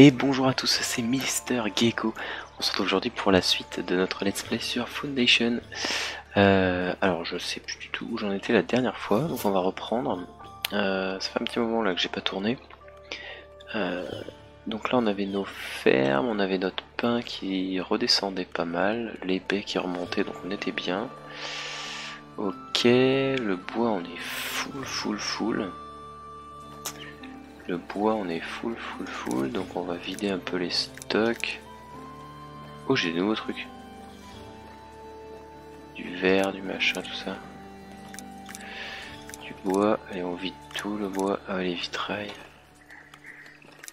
Et bonjour à tous, c'est Mister Gecko. On se retrouve aujourd'hui pour la suite de notre let's play sur Foundation. Euh, alors je sais plus du tout où j'en étais la dernière fois, donc on va reprendre. Euh, ça fait un petit moment là que j'ai pas tourné. Euh, donc là on avait nos fermes, on avait notre pain qui redescendait pas mal, l'épée qui remontait donc on était bien. Ok, le bois on est full full full. Le bois, on est full, full, full. Donc on va vider un peu les stocks. Oh, j'ai des nouveaux trucs. Du verre, du machin, tout ça. Du bois. Allez, on vide tout le bois. Ah, les vitrailles.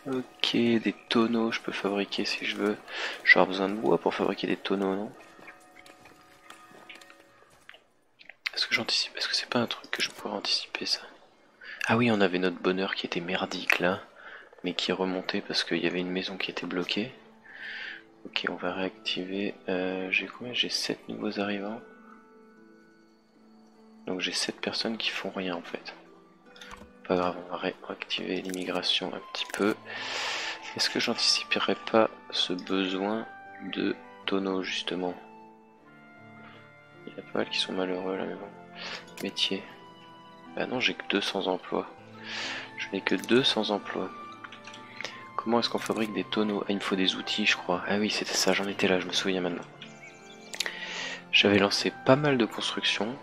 Ok, des tonneaux, je peux fabriquer si je veux. J'aurai besoin de bois pour fabriquer des tonneaux, non? Est-ce que j'anticipe? Est-ce que c'est pas un truc que je pourrais anticiper ça? Ah oui, on avait notre bonheur qui était merdique là, mais qui remontait parce qu'il y avait une maison qui était bloquée. Ok, on va réactiver. Euh, j'ai combien J'ai 7 nouveaux arrivants. Donc j'ai 7 personnes qui font rien en fait. Pas grave, on va réactiver l'immigration un petit peu. Est-ce que j'anticiperais pas ce besoin de tonneaux justement? Il y a pas mal qui sont malheureux là mais bon. Métier. Bah non, j'ai que 200 emplois. Je n'ai que 200 emplois. Comment est-ce qu'on fabrique des tonneaux? Ah, il me faut des outils, je crois. Ah oui, c'était ça, j'en étais là, je me souviens maintenant. J'avais lancé pas mal de constructions,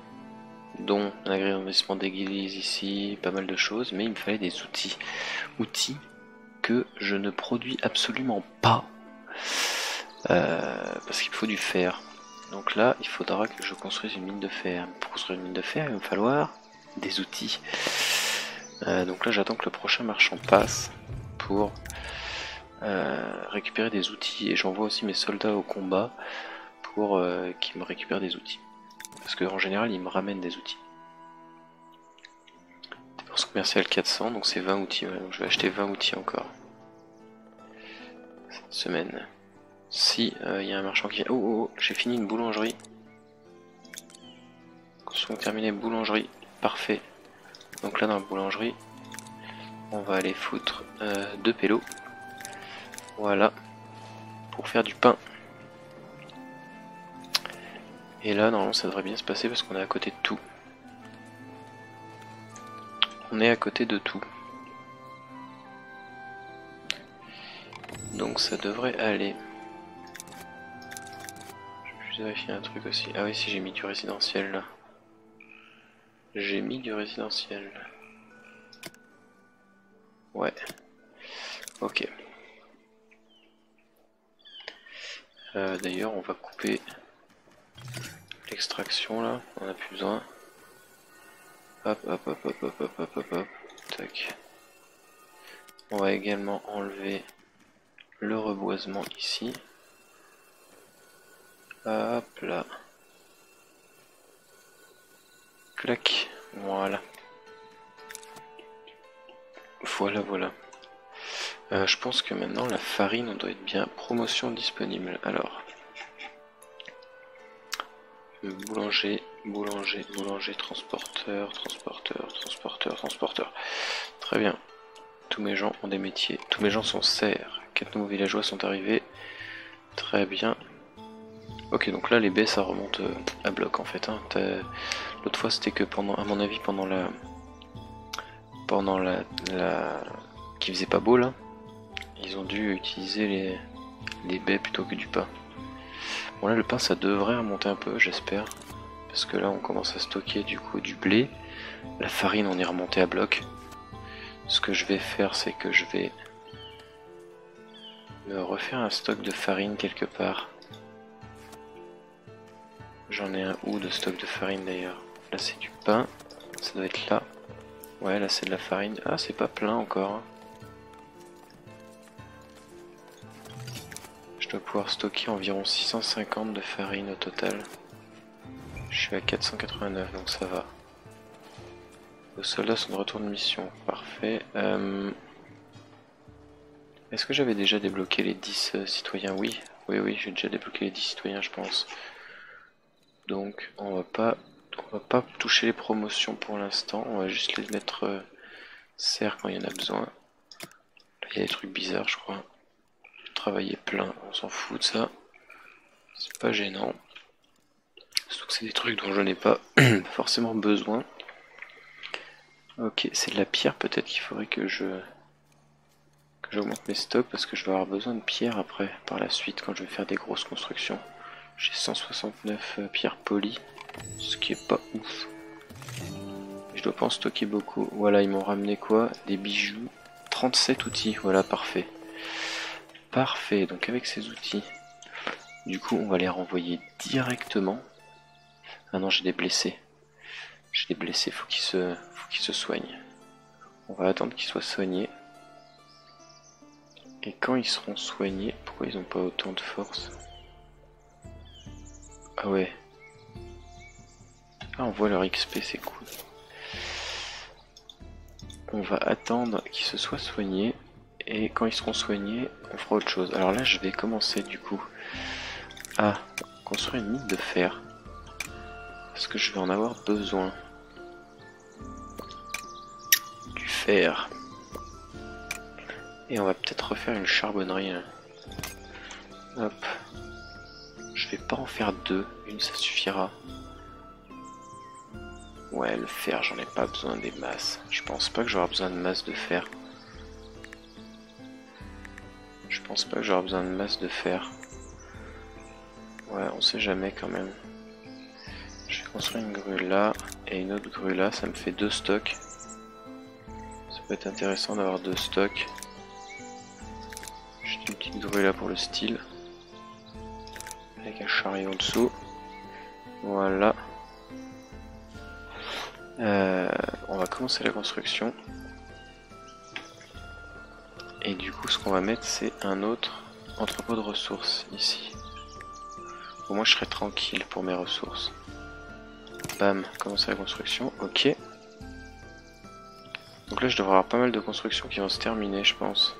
dont un agrandissement d'église ici, pas mal de choses, mais il me fallait des outils. Outils que je ne produis absolument pas. Euh, parce qu'il faut du fer. Donc là, il faudra que je construise une mine de fer. Pour construire une mine de fer, il va me falloir des outils. Euh, donc là j'attends que le prochain marchand passe pour euh, récupérer des outils et j'envoie aussi mes soldats au combat pour euh, qu'ils me récupèrent des outils. Parce qu'en général ils me ramènent des outils. Dépense commerciale 400 donc c'est 20 outils. donc je vais acheter 20 outils encore. Cette semaine. Si il y a un marchand qui... Oh, oh, oh j'ai fini une boulangerie. Construction terminée boulangerie. Parfait. Donc là dans la boulangerie, on va aller foutre euh, deux pélos. Voilà. Pour faire du pain. Et là, normalement, ça devrait bien se passer parce qu'on est à côté de tout. On est à côté de tout. Donc ça devrait aller. Je vais vérifier un truc aussi. Ah oui, si j'ai mis du résidentiel là. J'ai mis du résidentiel. Ouais. Ok. Euh, d'ailleurs, on va couper l'extraction là. On a plus besoin. Hop, hop, hop, hop, hop, hop, hop, hop, hop. Tac. On va également enlever le reboisement ici. Hop là. Voilà. Voilà, voilà. Euh, je pense que maintenant la farine on doit être bien. Promotion disponible. Alors. Boulanger, boulanger, boulanger, transporteur, transporteur, transporteur, transporteur. Très bien. Tous mes gens ont des métiers. Tous mes gens sont serres. Quatre nouveaux villageois sont arrivés. Très bien. Ok, donc là les baies ça remonte euh, à bloc en fait. Hein. L'autre fois c'était que pendant, à mon avis, pendant la, pendant la, la, qui faisait pas beau là, ils ont dû utiliser les, les baies plutôt que du pain. Bon là le pain ça devrait remonter un peu, j'espère, parce que là on commence à stocker du coup du blé. La farine on est remonté à bloc. Ce que je vais faire c'est que je vais me refaire un stock de farine quelque part. J'en ai un ou de stock de farine d'ailleurs. Là c'est du pain, ça doit être là. Ouais là c'est de la farine. Ah c'est pas plein encore. Je dois pouvoir stocker environ 650 de farine au total. Je suis à 489 donc ça va. Vos soldats sont de retour de mission. Parfait. Euh, est-ce que j'avais déjà débloqué les 10 euh, citoyens? Oui. Oui oui j'ai déjà débloqué les 10 citoyens je pense. Donc on va pas va pas toucher les promotions pour l'instant, on va juste les mettre euh, quand il y en a besoin. Là il y a des trucs bizarres je crois. travailler plein, on s'en fout de ça. C'est pas gênant. Surtout que c'est des trucs dont je n'ai pas forcément besoin. Ok, c'est de la pierre peut-être qu'il faudrait que je que j'augmente mes stocks parce que je vais avoir besoin de pierre après par la suite quand je vais faire des grosses constructions. J'ai 169 euh, pierres polies, ce qui est pas ouf. Je dois pas en stocker beaucoup. Voilà, ils m'ont ramené quoi? Des bijoux. 37 outils, voilà, parfait. Parfait, donc avec ces outils, du coup, on va les renvoyer directement. Ah non, j'ai des blessés. J'ai des blessés, faut qu'ils se, faut qu'ils se soignent. On va attendre qu'ils soient soignés. Et quand ils seront soignés, pourquoi ils n'ont pas autant de force? Ah ouais. Ah, on voit leur XP, c'est cool. On va attendre qu'ils se soient soignés. Et quand ils seront soignés, on fera autre chose. Alors là, je vais commencer du coup à construire une mine de fer. Parce que je vais en avoir besoin. Du fer. Et on va peut-être refaire une charbonnerie. Hein. Hop. Je vais pas en faire deux. Une, ça suffira. Ouais, le fer, j'en ai pas besoin des masses. Je pense pas que j'aurai besoin de masse de fer. Je pense pas que j'aurai besoin de masse de fer. Ouais, on sait jamais quand même. Je vais construire une grue là et une autre grue là, ça me fait deux stocks. Ça peut être intéressant d'avoir deux stocks. Juste une petite grue là pour le style. Avec un chariot en dessous. Voilà. Euh, on va commencer la construction. Et du coup, ce qu'on va mettre, c'est un autre entrepôt de ressources ici. Au moins, je serai tranquille pour mes ressources. Bam, commencer la construction. Ok. Donc là, je devrais avoir pas mal de constructions qui vont se terminer, je pense.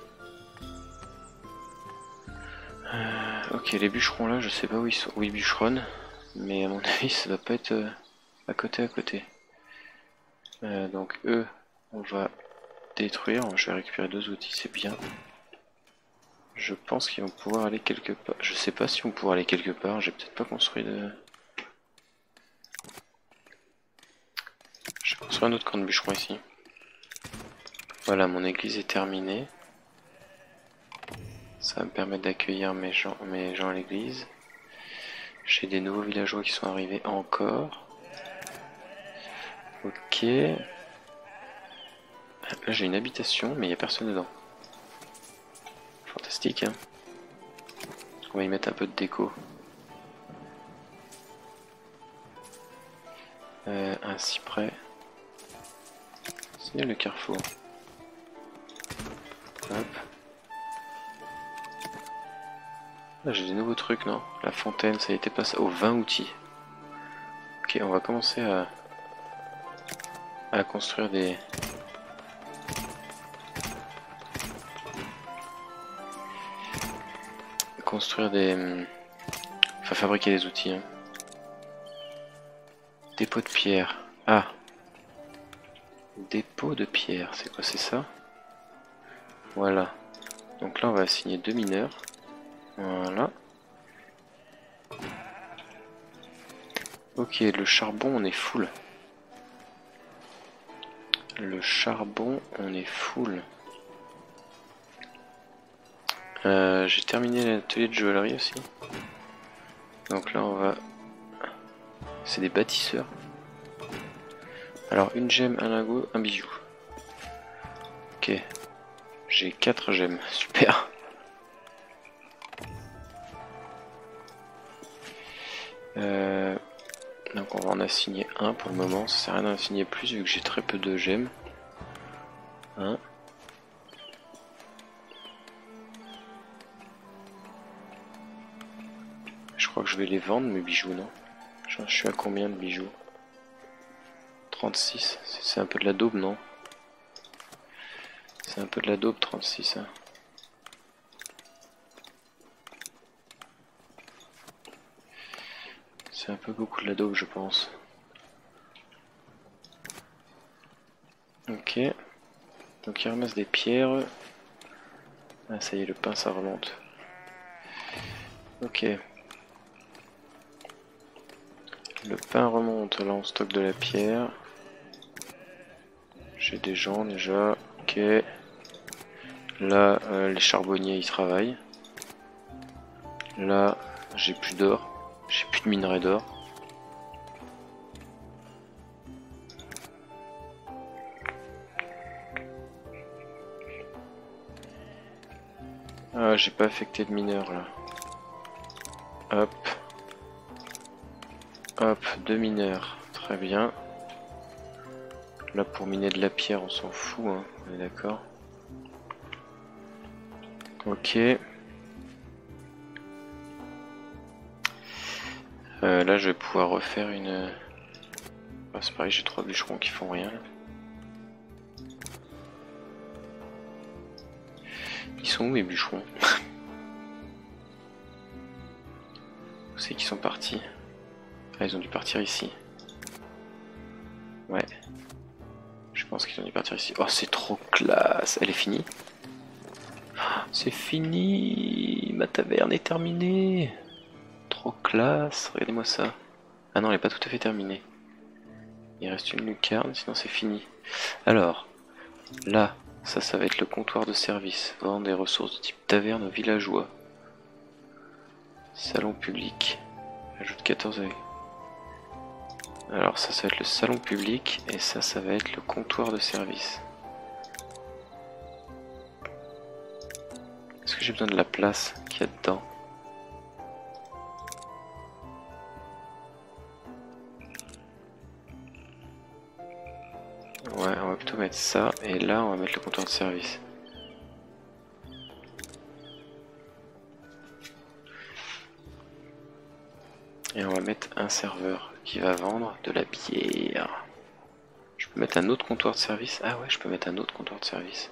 Ok, les bûcherons là, je sais pas où ils sont. Oui, bûcheronnent. Mais à mon avis, ça doit pas être euh, à côté à côté. Euh, donc eux, on va détruire. Je vais récupérer deux outils, c'est bien. Je pense qu'ils vont pouvoir aller quelque part. Je sais pas si on pourra aller quelque part. J'ai peut-être pas construit de. Je vais construire un autre camp de bûcheron ici. Voilà, mon église est terminée. Ça me permettre d'accueillir mes gens, mes gens à l'église. J'ai des nouveaux villageois qui sont arrivés encore. Ok. Là j'ai une habitation, mais il n'y a personne dedans. Fantastique, hein On va y mettre un peu de déco. Euh, un cyprès. C'est le carrefour. Hop. J'ai des nouveaux trucs, non? La fontaine, ça a été passé aux 20 outils. Ok, on va commencer à, à construire des, construire des... Enfin, fabriquer des outils. Hein. Dépôt de pierre. Ah Dépôt de pierre, c'est quoi, c'est ça? Voilà. Donc là, on va assigner deux mineurs. Voilà. Ok, le charbon, on est full. Le charbon, on est full. Euh, j'ai terminé l'atelier de joaillerie aussi. Donc là on va... C'est des bâtisseurs. Alors une gemme, un lingot, un bijou. Ok. J'ai 4 gemmes, super. Euh, donc on va en assigner un pour le moment, ça sert à rien d'en assigner plus vu que j'ai très peu de gemmes. Hein crois que je vais les vendre mes bijoux, non? Je, suis à combien de bijoux? 36, c'est un peu de la daube, non? C'est un peu de la daube, 36. Hein. C'est un peu beaucoup de la daube, je pense. Ok. Donc il ramasse des pierres. Ah, ça y est, le pain, ça remonte. Ok. Le pain remonte, là on stocke de la pierre. J'ai des gens déjà, ok. Là, euh, les charbonniers ils travaillent. Là, j'ai plus d'or. Minerai d'or. Ah, j'ai pas affecté de mineurs là. Hop. Hop, deux mineurs. Très bien. Là, pour miner de la pierre, on s'en fout, hein. on est d'accord. Ok. Euh, là, je vais pouvoir refaire une... Ah, c'est pareil, j'ai trois bûcherons qui font rien. Ils sont où mes bûcherons? Où c'est qu'ils sont partis? Ah, ils ont dû partir ici. Ouais. Je pense qu'ils ont dû partir ici. Oh, c'est trop classe Elle est finie C'est fini Ma taverne est terminée Trop classe Regardez-moi ça. Ah non, elle n'est pas tout à fait terminée. Il reste une lucarne, sinon c'est fini. Alors, là, ça, ça va être le comptoir de service. Vendre des ressources de type taverne villageois. Salon public. Ajoute 14 avec. Alors ça, ça va être le salon public et ça, ça va être le comptoir de service. Est-ce que j'ai besoin de la place qu'il y a dedans? Ça et là, on va mettre le comptoir de service. Et on va mettre un serveur qui va vendre de la bière. Je peux mettre un autre comptoir de service Ah ouais, je peux mettre un autre comptoir de service.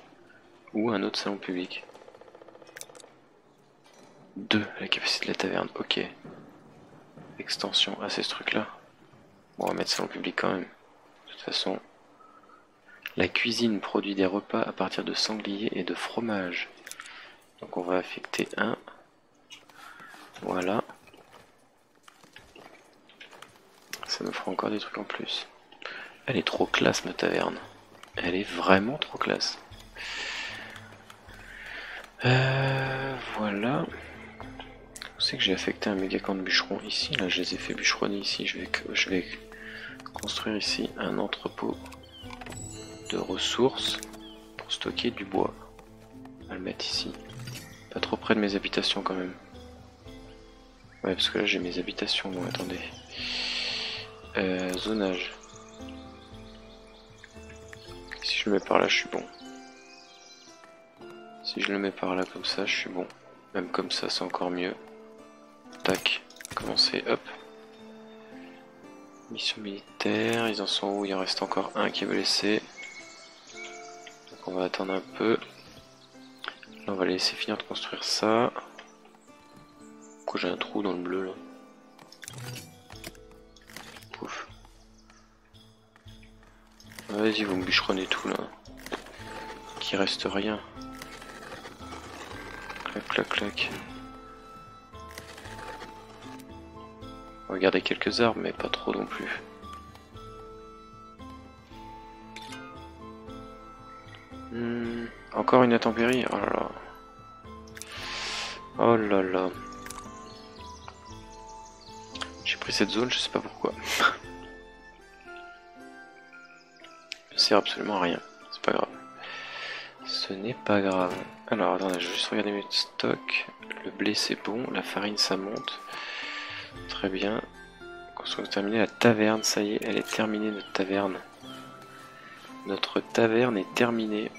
Ou un autre salon public. 2, la capacité de la taverne, ok. Extension, ah c'est ce truc là. Bon, on va mettre salon public quand même. De toute façon, la cuisine produit des repas à partir de sangliers et de fromage. Donc on va affecter un. Voilà. Ça nous fera encore des trucs en plus. Elle est trop classe ma taverne. Elle est vraiment trop classe. Euh, voilà. C'est que j'ai affecté un méga camp de bûcherons? Ici. Là, je les ai fait bûcheronner ici. Je vais construire ici un entrepôt de ressources pour stocker du bois. On va le mettre ici. Pas trop près de mes habitations quand même. Ouais, parce que là j'ai mes habitations. Bon, attendez. Euh, zonage. Si je le mets par là, je suis bon. Si je le mets par là comme ça, je suis bon. Même comme ça, c'est encore mieux. Tac. Commencer, hop. Mission militaire, ils en sont où? Il en reste encore un qui veut laisser. On va attendre un peu. Là, on va laisser finir de construire ça. Pourquoi j'ai un trou dans le bleu là Pouf. Vas-y, vous me bûcheronnez tout là. Qu'il reste rien. Clac, clac, clac. Regardez quelques arbres, mais pas trop non plus. Encore une intempérie Oh là là. Oh là là. J'ai pris cette zone, je sais pas pourquoi. sert absolument à rien. C'est pas grave. Ce n'est pas grave. Alors attendez, je vais juste regarder mes stocks. Le blé c'est bon, la farine ça monte. Très bien. Construction terminée, la taverne, ça y est, elle est terminée notre taverne. Notre taverne est terminée.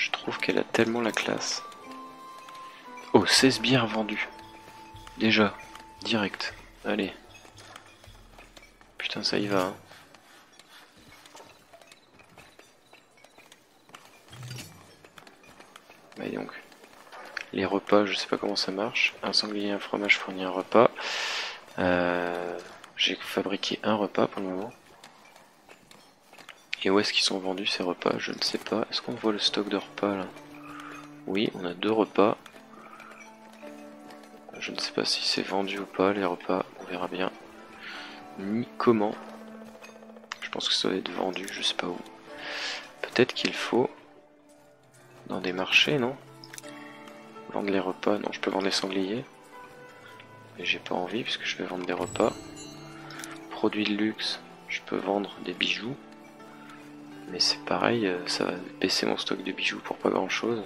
Je trouve qu'elle a tellement la classe. Oh, 16 bières vendues. Déjà, direct. Allez. Putain, ça y va. Hein. donc. Les repas, je sais pas comment ça marche. Un sanglier et un fromage fournit un repas. Euh, j'ai fabriqué un repas pour le moment. Et où est-ce qu'ils sont vendus ces repas? Je ne sais pas. Est-ce qu'on voit le stock de repas là? Oui, on a deux repas. Je ne sais pas si c'est vendu ou pas les repas, on verra bien. Ni comment. Je pense que ça doit être vendu, je sais pas où. Peut-être qu'il faut dans des marchés, non? Vendre les repas, non, je peux vendre les sangliers. Mais j'ai pas envie puisque je vais vendre des repas. Produits de luxe, je peux vendre des bijoux. Mais c'est pareil, euh, ça va baisser mon stock de bijoux pour pas grand chose.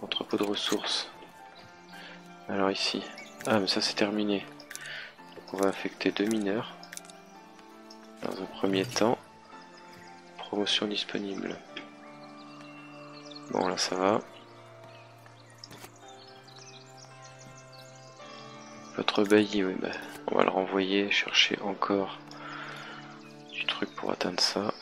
Entrepôt de ressources. Alors ici. Ah mais ça c'est terminé. Donc on va affecter deux mineurs. Dans un premier temps. Promotion disponible. Bon là ça va. Votre bailli, oui, bah, on va le renvoyer, chercher encore pour atteindre ça.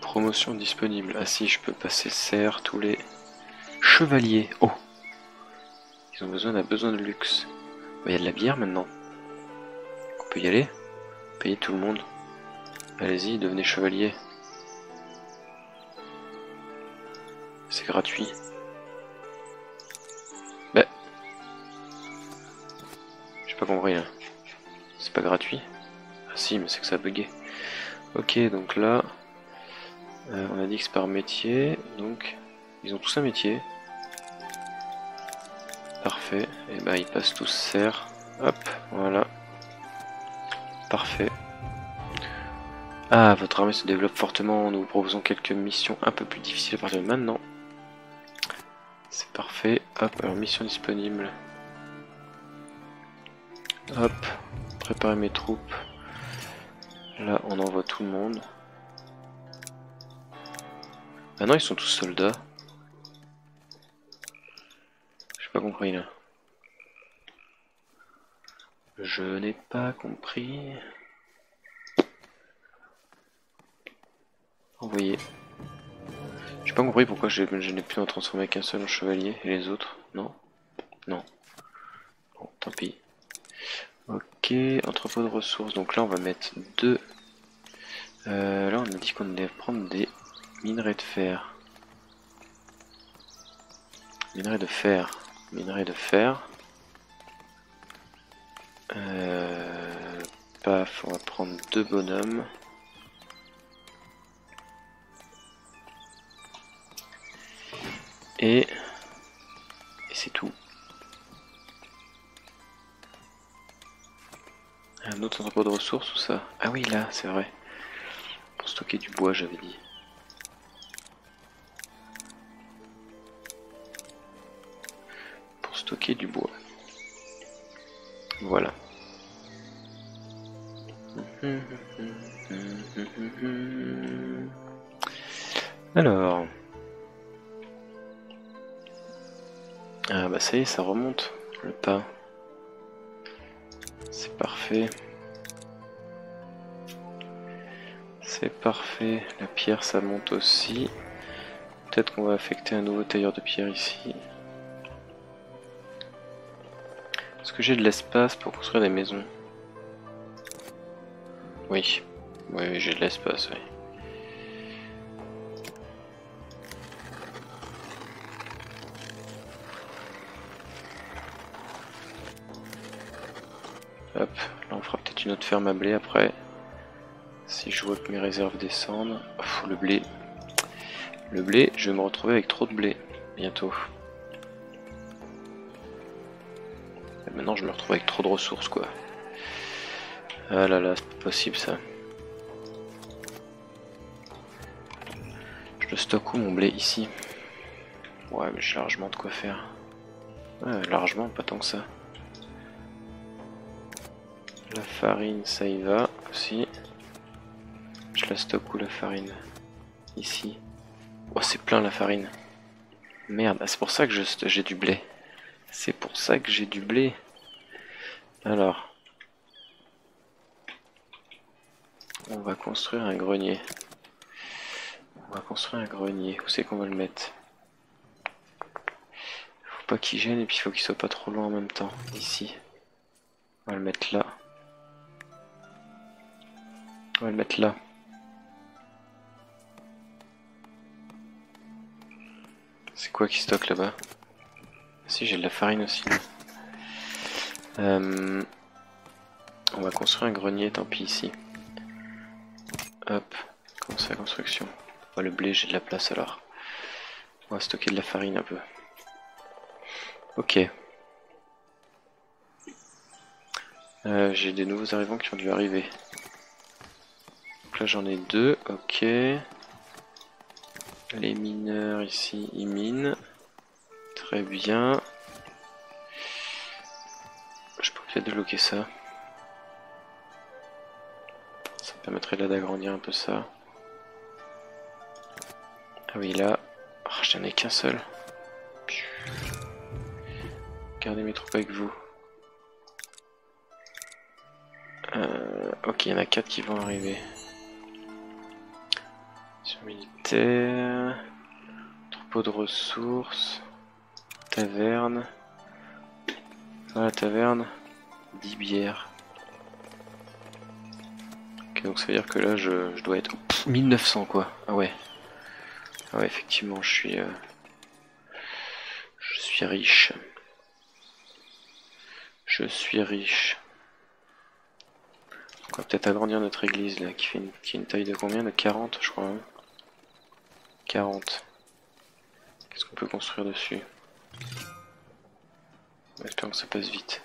Promotion disponible. Ah si, je peux passer serre tous les chevaliers. Oh Ils ont besoin d'un besoin de luxe. Bah, il y a de la bière maintenant. On peut y aller Payer tout le monde. Allez-y, devenez chevalier. C'est gratuit. Bah. J'ai pas compris. Pas gratuit Ah si, mais c'est que ça a bugué. Ok, donc là, euh, on a dit que c'est par métier, donc ils ont tous un métier. Parfait, et bah ils passent tous serre. Hop, voilà. Parfait. Ah, votre armée se développe fortement, nous vous proposons quelques missions un peu plus difficiles à partir de maintenant. C'est parfait. Hop, alors mission disponible. Hop, préparer mes troupes. Là, on envoie tout le monde. Ah non, ils sont tous soldats. J'ai pas compris là. Je n'ai pas compris. Envoyer. J'ai pas compris pourquoi je, n'ai pu en transformer qu'un seul en chevalier et les autres, non Non. Bon, tant pis. Ok, entrepôt de ressources. Donc là, on va mettre deux. Euh, là, on a dit qu'on allait prendre des minerais de fer. Minerais de fer. Minerais de fer. Euh, paf, on va prendre deux bonhommes. Et, c'est tout. Un autre entrepôt de ressources ou ça Ah oui, là, c'est vrai. Pour stocker du bois, j'avais dit. Pour stocker du bois. Voilà. Alors. Ah bah ça y est, ça remonte le pain. C'est parfait. C'est parfait. La pierre ça monte aussi. Peut-être qu'on va affecter un nouveau tailleur de pierre ici. Est-ce que j'ai de l'espace pour construire des maisons? Oui. Oui, j'ai de l'espace, oui. Une autre ferme à blé après. Si je vois que mes réserves descendent. le blé. Le blé, je vais me retrouver avec trop de blé bientôt. maintenant je me retrouve avec trop de ressources quoi. Ah là là, c'est pas possible ça. Je le stocke où mon blé? Ici Ouais mais j'ai largement de quoi faire. Ouais, largement, pas tant que ça. La farine, ça y va aussi. Je la stocke où la farine? Ici. Oh, c'est plein la farine. Merde, ah, c'est pour ça que j'ai du blé. C'est pour ça que j'ai du blé. Alors. On va construire un grenier. On va construire un grenier. Où c'est qu'on va le mettre? Faut pas qu'il gêne et puis faut qu'il soit pas trop loin en même temps. Ici. On va le mettre là. On va le mettre là. C'est quoi qui stocke là-bas? Si, j'ai de la farine aussi. Euh, on va construire un grenier, tant pis ici. Hop, commencer la construction. le blé, j'ai de la place alors. On va stocker de la farine un peu. Ok. Euh, j'ai des nouveaux arrivants qui ont dû arriver. J'en ai deux, ok. Les mineurs ici, ils minent. Très bien. Je peux peut-être débloquer ça. Ça me permettrait là d'agrandir un peu ça. Ah oui, là, oh, j'en ai qu'un seul. Gardez mes troupes avec vous. Euh, ok, il y en a 4 qui vont arriver. Militaire. Troupeau de ressources. Taverne. La taverne. 10 bières. Ok, donc ça veut dire que là je, dois être 1900 quoi. Ah ouais. Ah ouais, effectivement, je suis. Euh, je suis riche. Je suis riche. On va peut-être agrandir notre église là, qui fait une, qui une taille de combien? De 40 je crois. 40. Hein. Qu'est-ce qu'on peut construire dessus? J'espère que ça passe vite.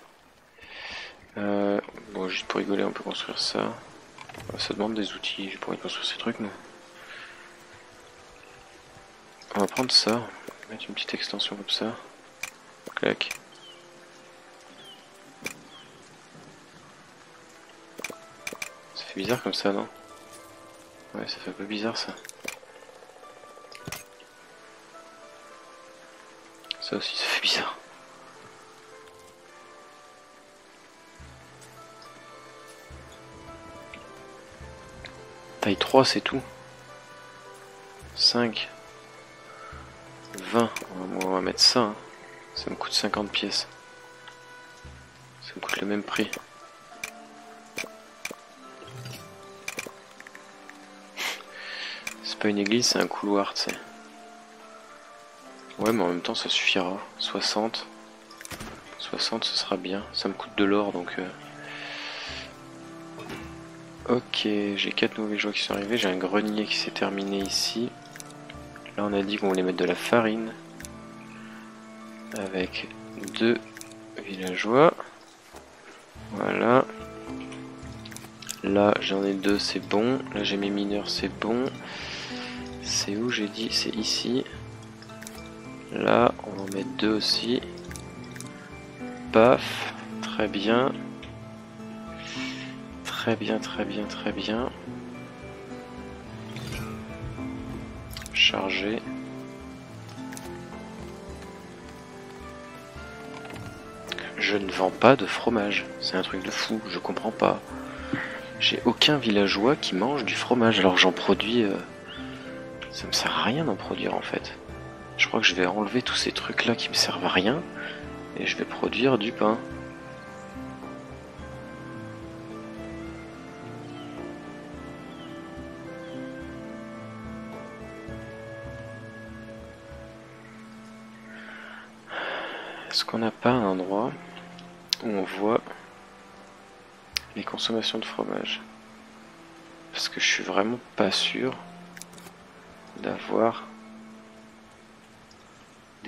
Euh, bon, juste pour rigoler, on peut construire ça. Ça demande des outils, je pourrais construire ces trucs, nous. On va prendre ça, mettre une petite extension comme ça. Clac. bizarre comme ça, non? Ouais, ça fait un peu bizarre ça. Ça aussi, ça fait bizarre. Taille 3, c'est tout. 5. 20. On va mettre ça. Hein. Ça me coûte 50 pièces. Ça me coûte le même prix. pas une église, c'est un couloir, tu sais. Ouais, mais en même temps, ça suffira. 60. 60, ce sera bien. Ça me coûte de l'or, donc... Euh. Ok, j'ai 4 nouvelles joueurs qui sont arrivés. J'ai un grenier qui s'est terminé ici. Là, on a dit qu'on voulait mettre de la farine. Avec deux villageois. Voilà. Là, j'en ai deux, c'est bon. Là, j'ai mes mineurs, c'est bon. C'est où j'ai dit? C'est ici. Là, on en mettre deux aussi. Paf. Très bien. Très bien, très bien, très bien. Chargé. Je ne vends pas de fromage. C'est un truc de fou, je comprends pas. J'ai aucun villageois qui mange du fromage, alors j'en produis... Euh, ça me sert à rien d'en produire en fait. Je crois que je vais enlever tous ces trucs là qui me servent à rien et je vais produire du pain. Est-ce qu'on n'a pas un endroit où on voit les consommations de fromage? Parce que je suis vraiment pas sûr d'avoir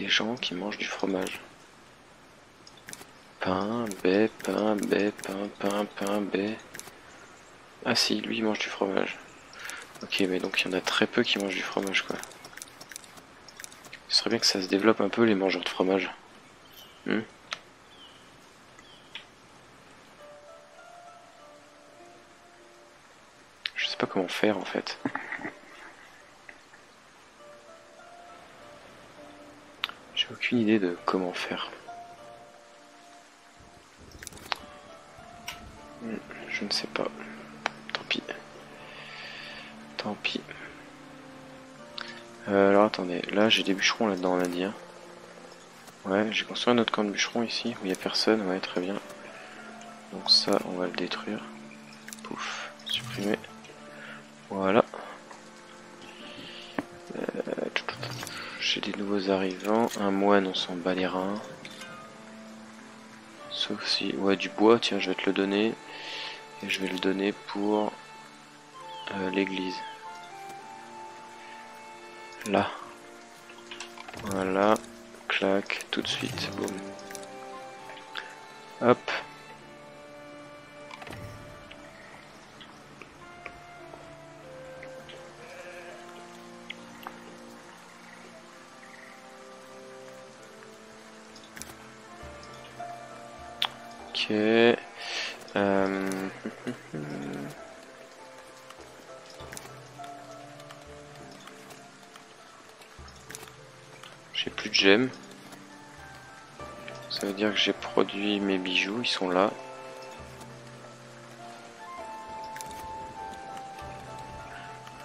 des gens qui mangent du fromage. Pain, baie, pain, baie, pain, pain, pain, baie. Ah si, lui il mange du fromage. Ok, mais donc il y en a très peu qui mangent du fromage quoi. Ce serait bien que ça se développe un peu les mangeurs de fromage. Hmm Je sais pas comment faire en fait. Aucune idée de comment faire. Hmm, je ne sais pas. Tant pis. Tant pis. Euh, alors attendez, là j'ai des bûcherons là-dedans on a dit. Hein. Ouais, j'ai construit un autre camp de bûcherons ici où il n'y a personne, ouais très bien. Donc ça on va le détruire. Pouf, supprimer. Voilà. Euh, J'ai des nouveaux arrivants. Un moine, on s'en bat les reins. Sauf si... Ouais, du bois, tiens, je vais te le donner. Et je vais le donner pour euh, l'église. Là. Voilà. Clac, tout de suite. Boum. Hop. Euh... J'ai plus de gemmes. Ça veut dire que j'ai produit mes bijoux, ils sont là.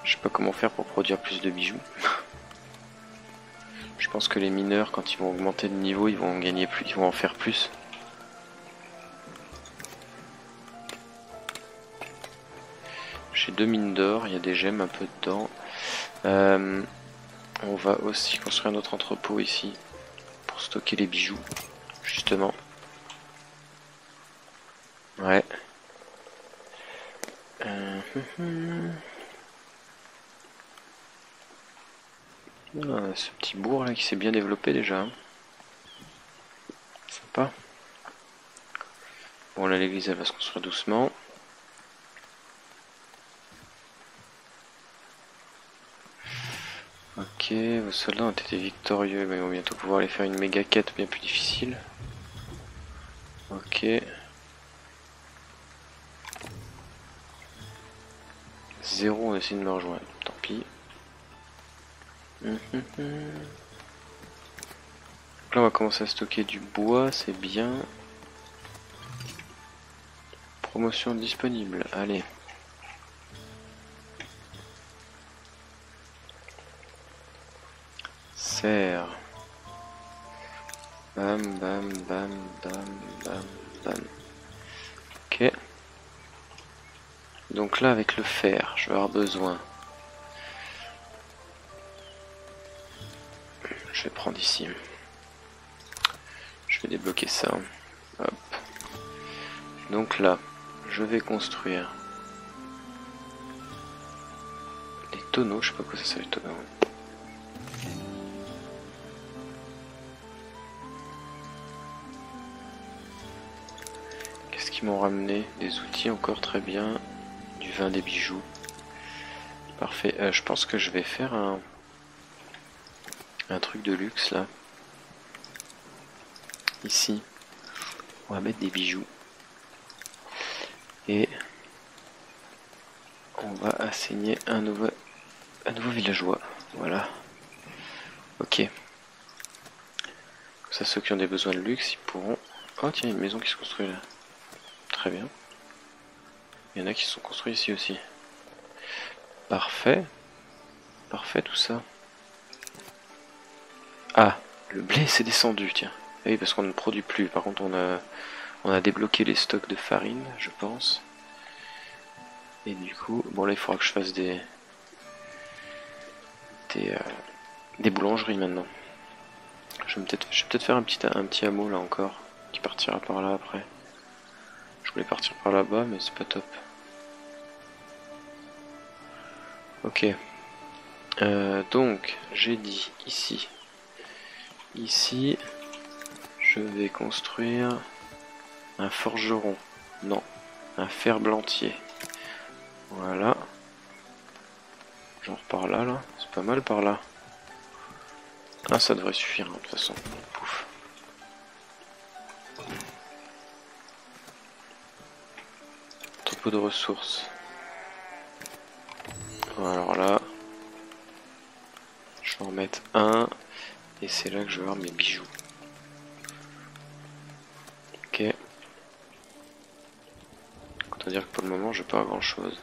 Je sais pas comment faire pour produire plus de bijoux. Je pense que les mineurs, quand ils vont augmenter de niveau, ils vont en gagner plus, ils vont en faire plus. J'ai deux mines d'or, il y a des gemmes un peu dedans. Euh, on va aussi construire un autre entrepôt ici pour stocker les bijoux, justement. Ouais. Euh, ah, ce petit bourg là qui s'est bien développé déjà. Hein. Sympa. Bon là l'église elle va se construire doucement. Vos soldats ont été victorieux, mais ils vont bientôt pouvoir aller faire une méga quête bien plus difficile. Ok. Zéro, on essaie de me rejoindre, tant pis. Hum, hum, hum. là, on va commencer à stocker du bois, c'est bien. Promotion disponible, allez. Serre. Bam, bam, bam, bam, bam, bam. Ok. Donc là, avec le fer, je vais avoir besoin. Je vais prendre ici. Je vais débloquer ça. Donc là, je vais construire les tonneaux. Je sais pas quoi ça c'est les tonneaux. M'ont ramené Des outils encore très bien. Du vin, des bijoux. Parfait. Euh, je pense que je vais faire un, un truc de luxe là. Ici. On va mettre des bijoux. Et on va assigner un nouveau, un nouveau villageois. Voilà. Ok. ça, ceux qui ont des besoins de luxe, ils pourront... Oh tiens, une maison qui se construit là. Très bien. Il y en a qui sont construits ici aussi. Parfait. Parfait tout ça. Ah, le blé s'est descendu, tiens. Ah oui, parce qu'on ne produit plus. Par contre, on a, on a débloqué les stocks de farine, je pense. Et du coup, bon là, il faudra que je fasse des... Des, euh, des boulangeries maintenant. Je vais peut-être peut faire un petit, un petit hameau là encore, qui partira par là après. Voulais partir par là-bas, mais c'est pas top. Ok. Euh, donc, j'ai dit ici. Ici, je vais construire un forgeron. Non, un ferblantier. Voilà. Genre par là, là. C'est pas mal par là. Ah, ça devrait suffire, hein, de toute façon. Pouf. De ressources. Alors là, je vais en mettre un. Et c'est là que je vais avoir mes bijoux. Ok. Autant dire que pour le moment, je pas grand chose.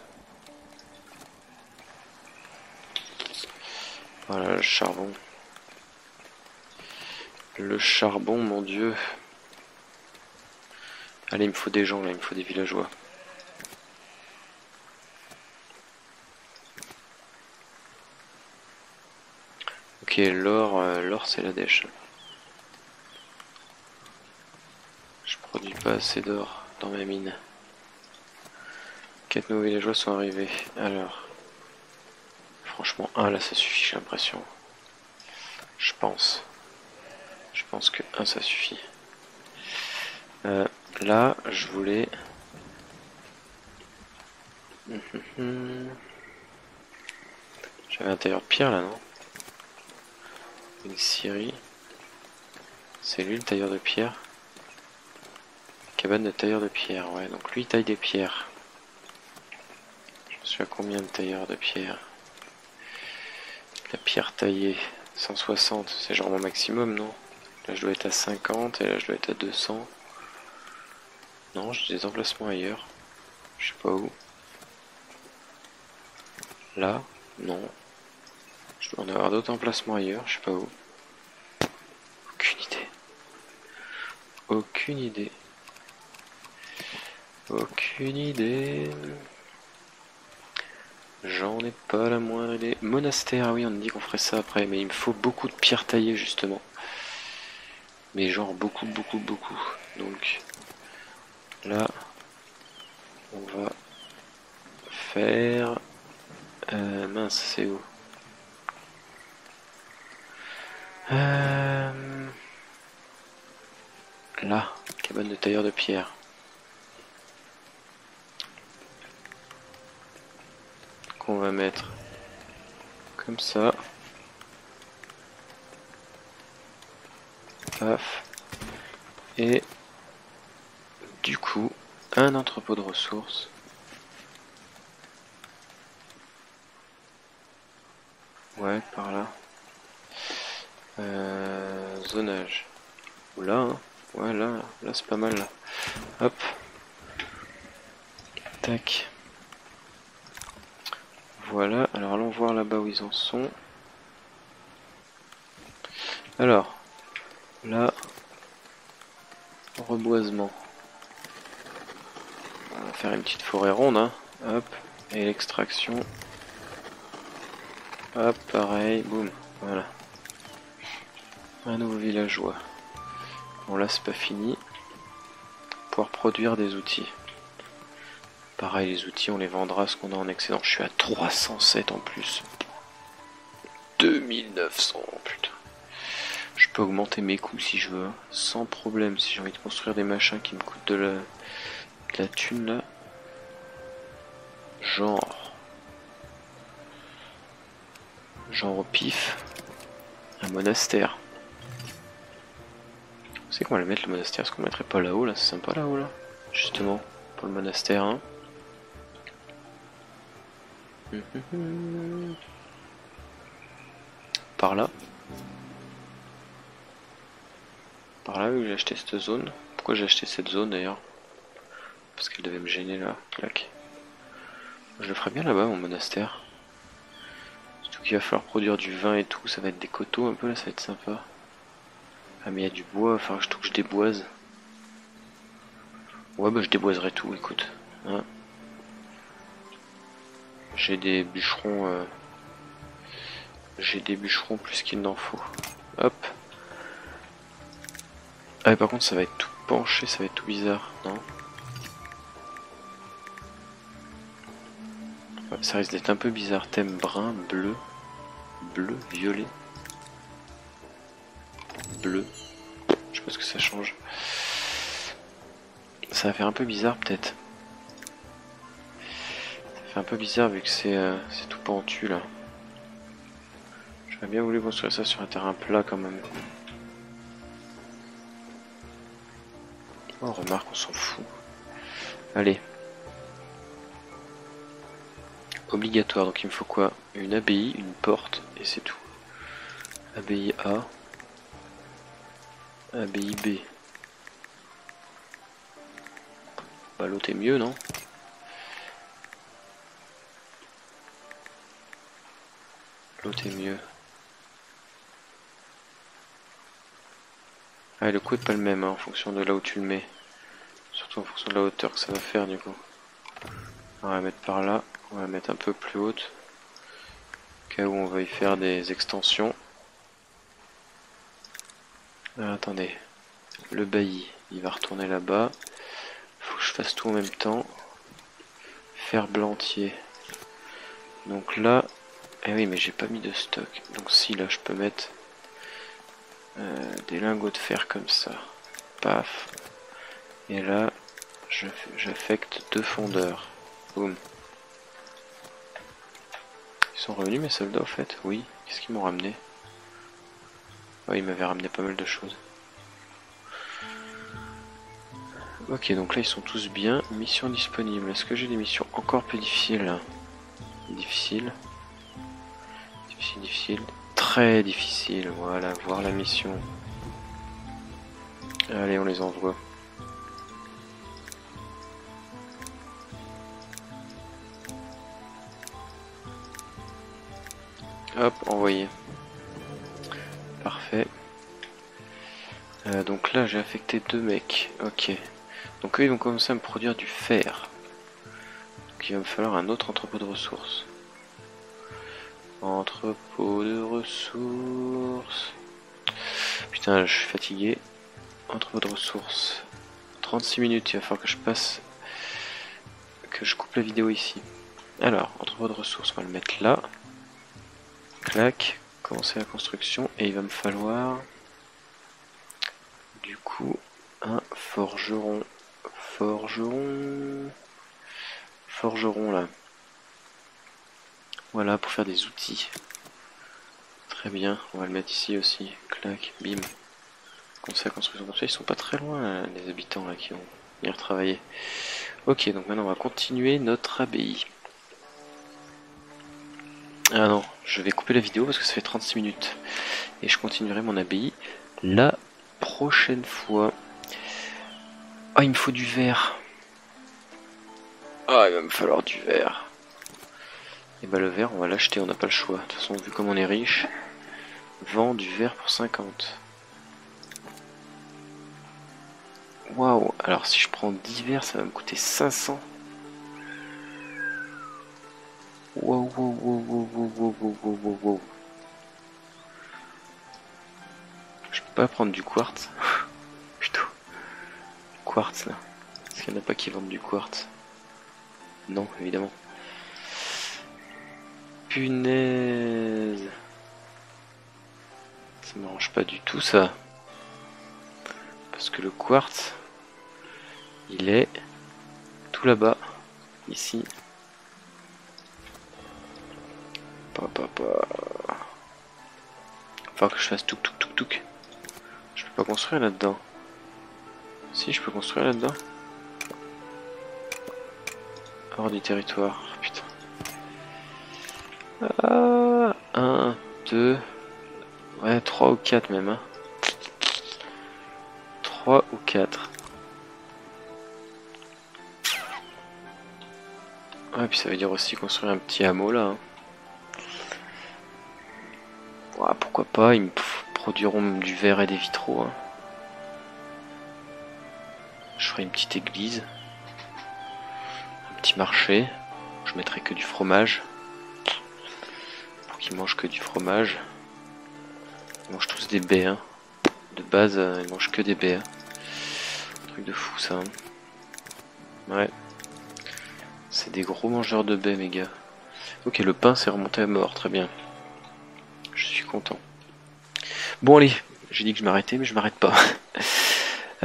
Voilà le charbon. Le charbon, mon dieu. Allez, il me faut des gens là, il me faut des villageois. Ok, l'or, euh, l'or c'est la dèche. Je produis pas assez d'or dans ma mine. Quatre nouveaux villageois sont arrivés. Alors, franchement, un là ça suffit, j'ai l'impression. Je pense. Je pense que un ça suffit. Euh, là, je voulais. J'avais un tailleur de pierre là, non? Une scierie. C'est lui le tailleur de pierre Cabane de tailleur de pierre, ouais. Donc lui il taille des pierres. Je suis à combien de tailleurs de pierre La pierre taillée, 160, c'est genre mon maximum, non? Là je dois être à 50 et là je dois être à 200. Non, j'ai des emplacements ailleurs. Je sais pas où. Là Non. Je dois en avoir d'autres emplacements ailleurs, je sais pas où. Aucune idée. Aucune idée. Aucune idée. J'en ai pas la moindre idée. Monastère, ah oui, on dit qu'on ferait ça après, mais il me faut beaucoup de pierres taillées justement. Mais genre beaucoup, beaucoup, beaucoup. Donc là, on va faire... Euh, mince, c'est où? Euh, Là, cabane de tailleur de pierre. Qu'on va mettre comme ça. Paf. Et du coup, un entrepôt de ressources. Ouais, par là. Euh, zonage. Là, hein. Là, c'est pas mal. Là. Hop. Tac. Voilà, alors allons voir là-bas où ils en sont. Alors, là, reboisement. On va faire une petite forêt ronde, hein. Et l'extraction. Hop, pareil, boum, voilà. Un nouveau villageois. Bon là c'est pas fini. Pouvoir produire des outils. Pareil, les outils, on les vendra ce qu'on a en excédent. Je suis à 307 en plus. 2900, putain. Je peux augmenter mes coûts si je veux, hein. sans problème. Si j'ai envie de construire des machins qui me coûtent de la, de la thune là. Genre. Genre au pif. Un monastère. C'est qu'on va le mettre le monastère, est-ce qu'on mettrait pas là-haut là C'est sympa là-haut là Justement, pour le monastère. Hein. Par là. Par là, où j'ai acheté cette zone. Pourquoi j'ai acheté cette zone d'ailleurs? Parce qu'elle devait me gêner là. Clac. Je le ferais bien là-bas, mon monastère. Surtout qu'il va falloir produire du vin et tout. Ça va être des coteaux un peu là, ça va être sympa. Ah, mais il y a du bois, enfin, je trouve que je déboise. Ouais, bah je déboiserai tout, écoute. Hein. J'ai des bûcherons. Euh, j'ai des bûcherons plus qu'il n'en faut. Hop. Ah, par contre, ça va être tout penché, ça va être tout bizarre, non? Ça risque d'être un peu bizarre. Thème brun, bleu, bleu, violet, bleu. Je sais pas ce que ça change. Ça va faire un peu bizarre, peut-être fait un peu bizarre vu que c'est euh, tout pentu là. J'aurais bien voulu construire ça sur un terrain plat quand même. Oh remarque on s'en fout. Allez. Obligatoire, donc il me faut quoi? Une abbaye, une porte, et c'est tout. Abbaye A. Abbaye B. Bah l'autre est mieux, non? L'autre est mieux. Ah, le coup est pas le même hein, en fonction de là où tu le mets. Surtout en fonction de la hauteur que ça va faire du coup. On va mettre par là, on va mettre un peu plus haute. Au cas où on va y faire des extensions. Ah, attendez. Le bailli, il va retourner là-bas. Faut que je fasse tout en même temps. Faire blantier. Donc là... Eh oui, mais j'ai pas mis de stock. Donc si, là, je peux mettre... Euh, des lingots de fer comme ça. Paf. Et là, j'affecte deux fondeurs. Boum. Ils sont revenus mes soldats en fait? Oui. Qu'est-ce qu'ils m'ont ramené? Ils m'avaient ramené pas mal de choses. Ok, donc là ils sont tous bien. Mission disponible. Est-ce que j'ai des missions encore plus difficiles? Difficile. Difficile, difficile. Très difficile. Voilà, voir la mission. Allez, on les envoie. Hop, envoyé. Euh, donc là, j'ai affecté deux mecs. Ok. Donc eux, ils vont commencer à me produire du fer. Donc il va me falloir un autre entrepôt de ressources. Entrepôt de ressources. Putain, je suis fatigué. Entrepôt de ressources. 36 minutes, il va falloir que je passe... Que je coupe la vidéo ici. Alors, entrepôt de ressources, on va le mettre là. Clac, la construction et il va me falloir du coup un forgeron. Forgeron. Forgeron là. Voilà pour faire des outils. Très bien, on va le mettre ici aussi. Clac, bim. Commencer la construction comme ça, ils sont pas très loin les habitants là qui vont venir travailler. Ok, donc maintenant on va continuer notre abbaye. Ah non, je vais couper la vidéo parce que ça fait 36 minutes. Et je continuerai mon abbaye la prochaine fois. Ah, il me faut du verre. Ah, il va me falloir du verre. Et bah le verre, on va l'acheter, on n'a pas le choix. De toute façon, vu comme on est riche, vend du verre pour 50. Waouh, alors si je prends 10 verres, ça va me coûter 500. Wow, wow, wow, wow, wow, wow, wow, wow, wow. Je peux pas prendre du quartz. Putain. Quartz là. Est-ce qu'il n'y en a pas qui vendent du quartz Non, évidemment. Punaise. Ça m'arrange pas du tout ça. Parce que le quartz, il est tout là-bas, ici. Faut que je fasse tout tout tout tout. Je peux pas construire là-dedans. Si, je peux construire là-dedans. Hors du territoire. Putain. Ah, 1, 2, ouais, 3 ou 4 même. Hein. 3 ou 4. Ouais, puis ça veut dire aussi construire un petit hameau là. Hein. Pas, ils me produiront du verre et des vitraux. Hein. Je ferai une petite église. Un petit marché. Je mettrai que du fromage. Pour qu'ils mangent que du fromage. Ils mangent tous des baies. Hein. De base, euh, ils mangent que des baies. Hein. truc de fou ça. Ouais. C'est des gros mangeurs de baies, mes gars. Ok, le pain s'est remonté à mort, très bien. Je suis content. Bon allez, j'ai dit que je m'arrêtais, mais je m'arrête pas.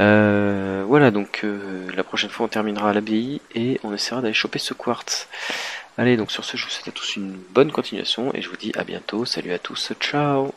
Euh, voilà, donc euh, la prochaine fois on terminera à l'abbaye et on essaiera d'aller choper ce quartz. Allez, donc sur ce, je vous souhaite à tous une bonne continuation et je vous dis à bientôt. Salut à tous, ciao